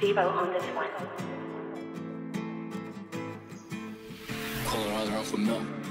Devo on this one. Colorado for milk.